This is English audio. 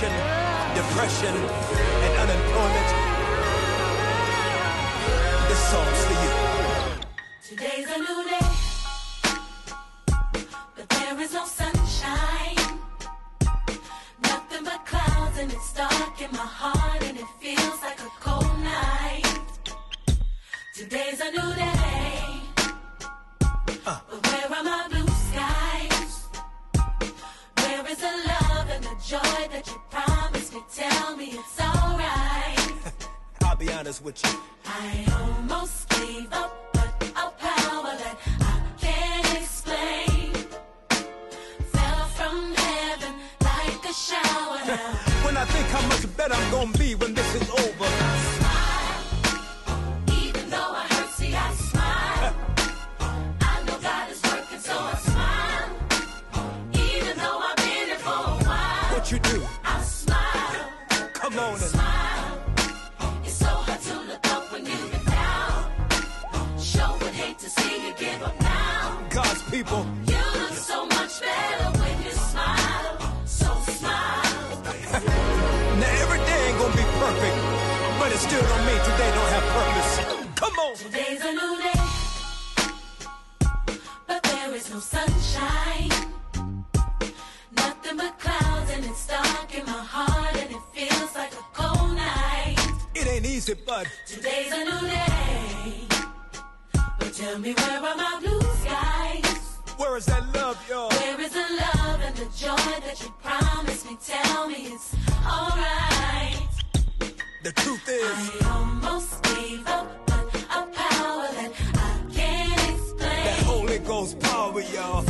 depression, and unemployment, this song's for you. Today's a new day, but there is no sunshine. Nothing but clouds, and it's dark in my heart, and it feels like a cold night. Today's a new day, but where are my the joy that you promised me? Tell me it's alright. I'll be honest with you. I almost gave up, but a power that I can't explain fell from heaven like a shower. When I think how much better I'm gonna be when this is over. What you do? I smile. Come on and Smile. It's so hard to look up when you've been down. Sure would hate to see you give up now. God's people. You look so much better when you smile. So smile. Now every day ain't gonna be perfect, but it still don't mean today don't have purpose. Come on. Today's a new day, but there is no sunshine. ain't easy, but today's a new day. But tell me where are my blue skies? Where is that love, y'all? Where is the love and the joy that you promised me? Tell me it's alright. The truth is, I almost gave up, but a power that I can't explain. That Holy Ghost power, y'all.